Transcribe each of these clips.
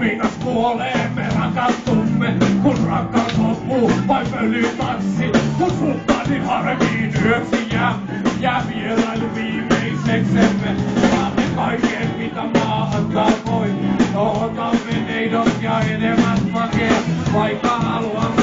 Ravikas kuoleemme, rakastumme, kun rakkaus loppuu, vai pölytanssi, kun sultani harmiin yöksi jää, jää vierailu viimeiseksemme. Saamme kaiken, mitä maahan antaa voi, otamme neidot ja enemmän makea, vaikka haluamme.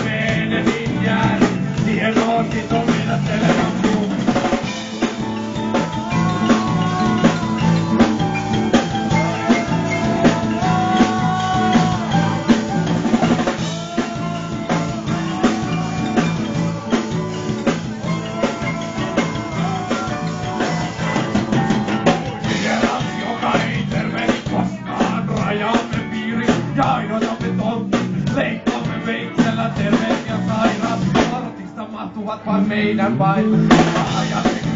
Artista mahtuvat vain meidän vain.